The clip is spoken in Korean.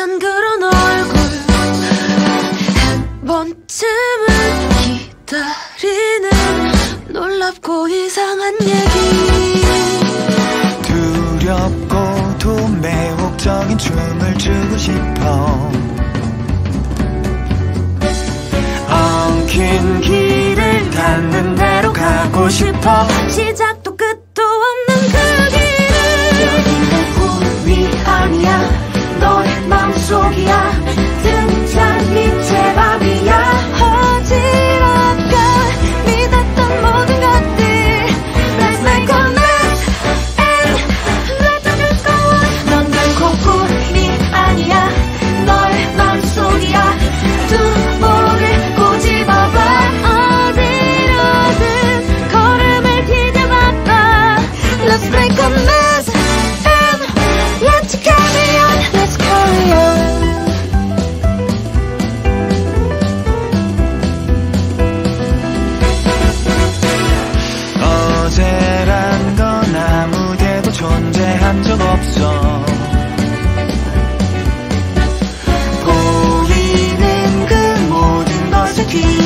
듯한 그런 얼굴 한 번쯤은 기다리는 놀랍고 이상한 얘기. 두렵고도 매혹적인 춤을 추고 싶어. 엉킨 길을 닿는 대로 가고 싶어. 시작 Nokia. 존재한 적 없어. 보이는 그 모든 것을 있는